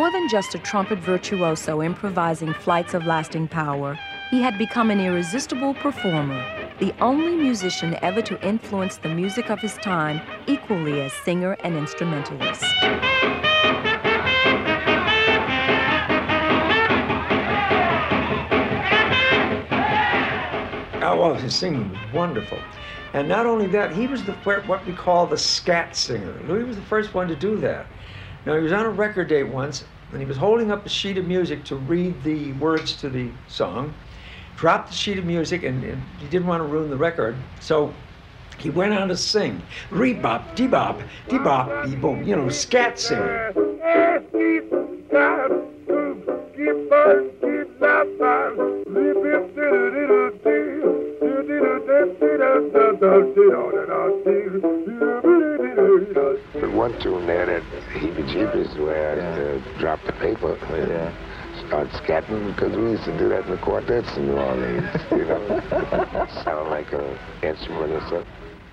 More than just a trumpet virtuoso improvising flights of lasting power, he had become an irresistible performer, the only musician ever to influence the music of his time equally as singer and instrumentalist. Oh, well, his singing was wonderful. And not only that, he was the what we call the scat singer. Louis was the first one to do that. Now, he was on a record date once, and he was holding up a sheet of music to read the words to the song, dropped the sheet of music, and, and he didn't want to ruin the record, so he went on to sing. Rebop, debop, debop, boom, you know, scat singer. But one tune there that heebie jeebies where I used to drop the paper. Yeah. Start scatting because we used to do that in the quartets in New Orleans. You know, sound like an instrument or something.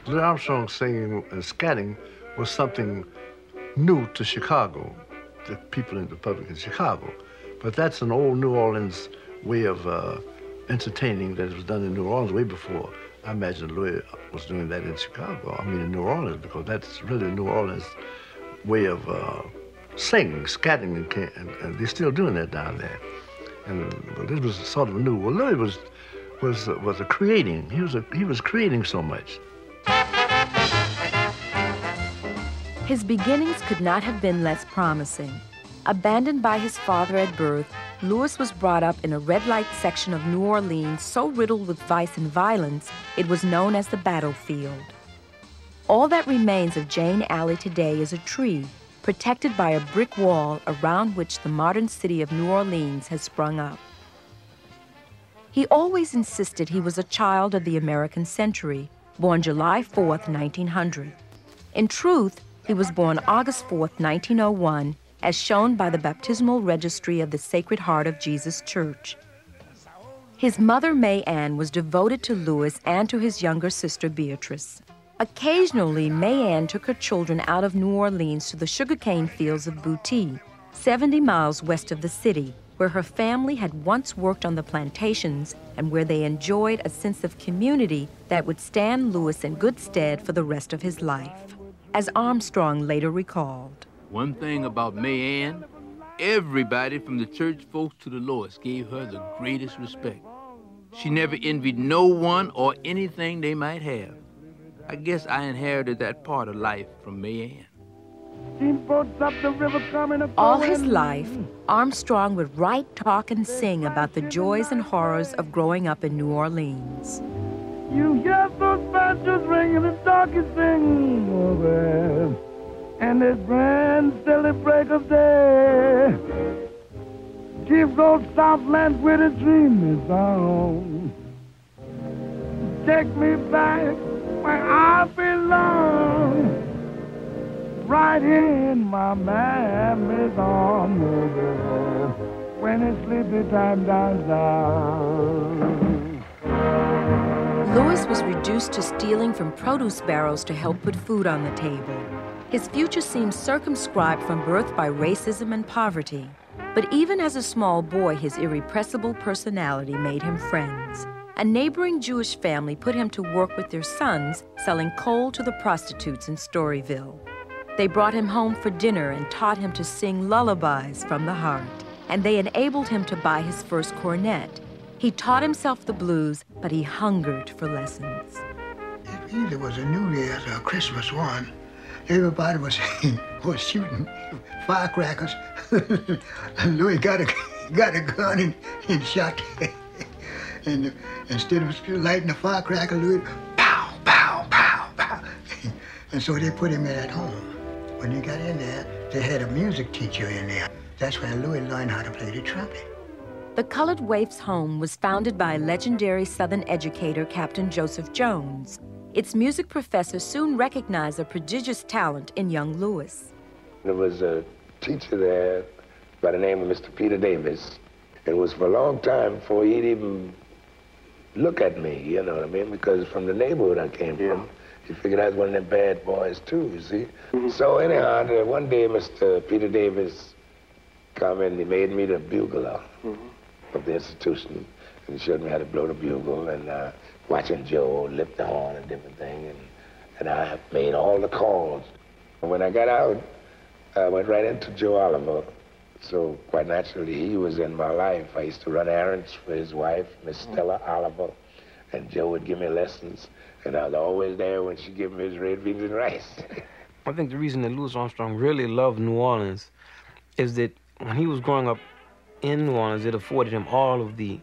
Louis Armstrong singing and scatting was something new to Chicago, the people in the public in Chicago. But that's an old New Orleans way of uh, entertaining that was done in New Orleans way before. I imagine Louis was doing that in Chicago. I mean, in New Orleans, because that's really New Orleans way of uh, singing, scatting, and, and, and, they're still doing that down there. And well, this was sort of new. Well, Louis was was uh, was a creating. He was a, he was creating so much. His beginnings could not have been less promising. Abandoned by his father at birth, Louis was brought up in a red light section of New Orleans so riddled with vice and violence, it was known as the battlefield. All that remains of Jane Alley today is a tree, protected by a brick wall around which the modern city of New Orleans has sprung up. He always insisted he was a child of the American century, born July 4, 1900. In truth, he was born August 4, 1901, as shown by the baptismal registry of the Sacred Heart of Jesus Church. His mother, May Ann, was devoted to Louis and to his younger sister, Beatrice. Occasionally, May Ann took her children out of New Orleans to the sugarcane fields of Boutte, 70 miles west of the city, where her family had once worked on the plantations and where they enjoyed a sense of community that would stand Louis in good stead for the rest of his life, as Armstrong later recalled. One thing about May Ann, everybody from the church folks to the lowest gave her the greatest respect. She never envied no one or anything they might have. I guess I inherited that part of life from May Ann. All his life, Armstrong would write, talk, and sing about the joys and horrors of growing up in New Orleans. You hear those badgers ringing the darkest sing, oh, and it's brand still break of day. Chief goes Southland with a dream is on. Take me back where I belong. Right in my mammy's arms, when it's sleepy time down down. Louis was reduced to stealing from produce barrels to help put food on the table. His future seemed circumscribed from birth by racism and poverty. But even as a small boy, his irrepressible personality made him friends. A neighboring Jewish family put him to work with their sons, selling coal to the prostitutes in Storyville. They brought him home for dinner and taught him to sing lullabies from the heart. And they enabled him to buy his first cornet. He taught himself the blues, but he hungered for lessons. It either was a New Year's or a Christmas one everybody was was shooting firecrackers. Louis got a got a gun and, and shot. and instead of lighting the firecracker, Louis pow pow pow pow. and so they put him in at home. When he got in there, they had a music teacher in there. That's where Louis learned how to play the trumpet. The Colored Waif's home was founded by legendary Southern educator Captain Joseph Jones. Its music professor soon recognized a prodigious talent in young Louis. There was a teacher there by the name of Mr. Peter Davis. It was for a long time before he'd even look at me, you know what I mean? Because from the neighborhood I came yeah. from, he figured I was one of them bad boys too, you see? Mm -hmm. So anyhow, one day Mr. Peter Davis come and he made me the bugler mm-hmm. of the institution. And he showed me how to blow the bugle and uh, watching Joe lift the horn and different things. And, and I made all the calls. And when I got out, I went right into Joe Oliver. So quite naturally, he was in my life. I used to run errands for his wife, Miss mm-hmm. Stella Oliver, and Joe would give me lessons, and I was always there when she gave me his red beans and rice. I think the reason that Louis Armstrong really loved New Orleans is that when he was growing up in New Orleans, it afforded him all of the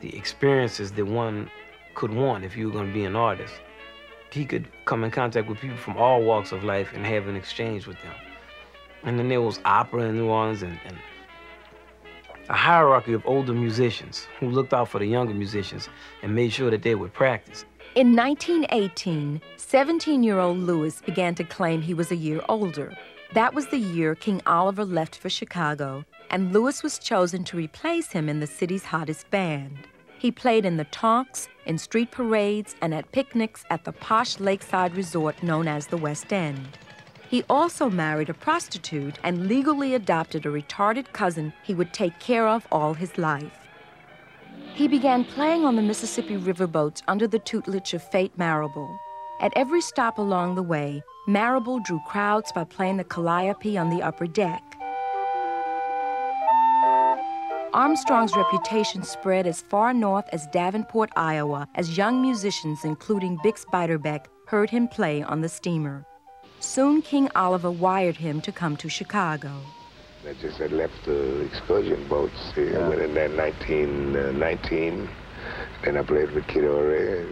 the experiences that one could want if you were going to be an artist. He could come in contact with people from all walks of life and have an exchange with them. And then there was opera in New Orleans and, and a hierarchy of older musicians who looked out for the younger musicians and made sure that they would practice. In 1918, 17 year old Louis began to claim he was a year older. That was the year King Oliver left for Chicago, and Louis was chosen to replace him in the city's hottest band. He played in the talks, in street parades, and at picnics at the posh lakeside resort known as the West End. He also married a prostitute and legally adopted a retarded cousin he would take care of all his life. He began playing on the Mississippi riverboats under the tutelage of Fate Marable. At every stop along the way, Marable drew crowds by playing the calliope on the upper deck. Armstrong's reputation spread as far north as Davenport, Iowa, as young musicians, including Bix Beiderbecke, heard him play on the steamer. Soon King Oliver wired him to come to Chicago. I just had left the excursion boats. Yeah. I went in there in 1919. Uh, then I played with Kid Ory.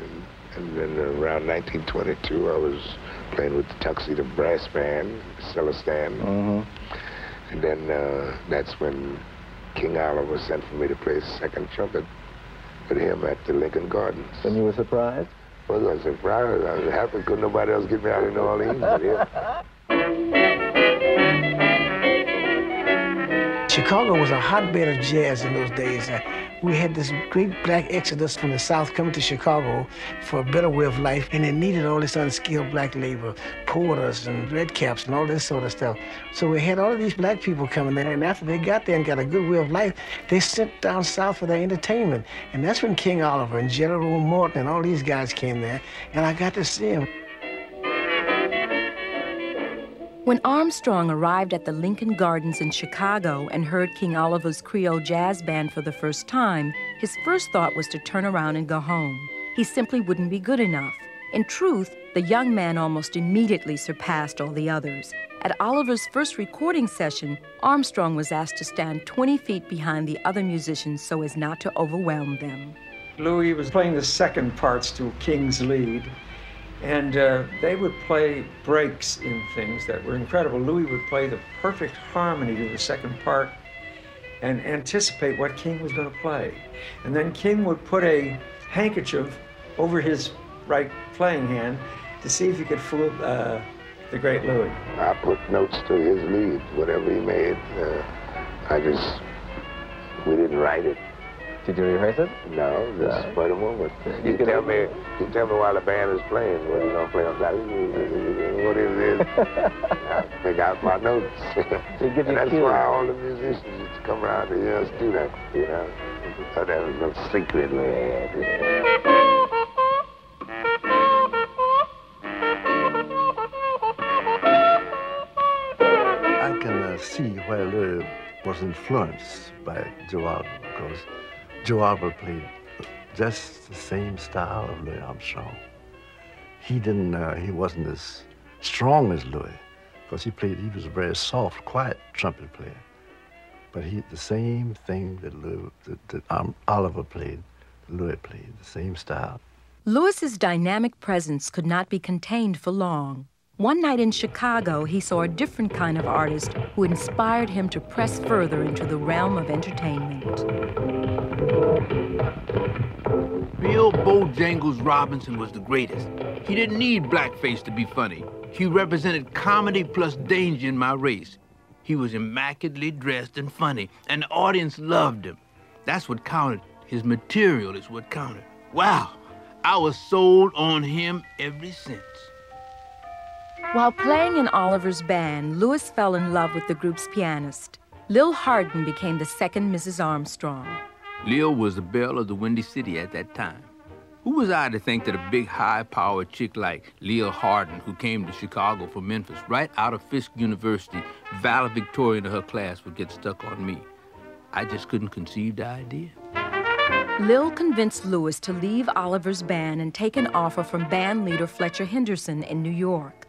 And then around 1922, I was playing with the Tuxedo Brass Band, Celestin. Mm-hmm. And then uh, that's when King Oliver sent for me to play second trumpet with him at the Lincoln Gardens. And you were surprised? Well, I was surprised. I was happy because nobody else get me out of New Orleans but him. Chicago was a hotbed of jazz in those days. We had this great black exodus from the South coming to Chicago for a better way of life, and it needed all this unskilled black labor, porters and redcaps and all this sort of stuff. So we had all of these black people coming there, and after they got there and got a good way of life, they sent down south for their entertainment. And that's when King Oliver and Jelly Roll Morton and all these guys came there, and I got to see them. When Armstrong arrived at the Lincoln Gardens in Chicago and heard King Oliver's Creole Jazz Band for the first time, his first thought was to turn around and go home. He simply wouldn't be good enough. In truth, the young man almost immediately surpassed all the others. At Oliver's first recording session, Armstrong was asked to stand 20 feet behind the other musicians so as not to overwhelm them. Louis was playing the second parts to King's lead. And uh, they would play breaks in things that were incredible. Louis would play the perfect harmony to the second part and anticipate what King was going to play. And then King would put a handkerchief over his right playing hand to see if he could fool uh, the great Louis. I put notes to his lead, whatever he made. Uh, I just, we didn't write it. Did you rehearse it? No, just no. for the moment. You, you tell me, you tell me while the band is playing what you gonna play on that. What is this? I pick out my notes. and that's why all the musicians used to come around to hear us do that. You know, so that was no secret we had. I can uh, see where Louis was influenced by Joe because Played just the same style of Louis Armstrong. He didn't, uh, he wasn't as strong as Louis because he played, he was a very soft, quiet trumpet player. But he, the same thing that, Louis, that, that um, Oliver played, Louis played, the same style. Louis's dynamic presence could not be contained for long. One night in Chicago, he saw a different kind of artist who inspired him to press further into the realm of entertainment. Bill Bojangles Robinson was the greatest. He didn't need blackface to be funny. He represented comedy plus danger in my race. He was immaculately dressed and funny, and the audience loved him. That's what counted. His material is what counted. Wow, I was sold on him ever since. While playing in Oliver's band, Louis fell in love with the group's pianist. Lil Hardin became the second Mrs. Armstrong. Lil was the belle of the Windy City at that time. Who was I to think that a big, high-powered chick like Lil Hardin, who came to Chicago from Memphis, right out of Fisk University, valedictorian of her class, would get stuck on me? I just couldn't conceive the idea. Lil convinced Louis to leave Oliver's band and take an offer from band leader Fletcher Henderson in New York.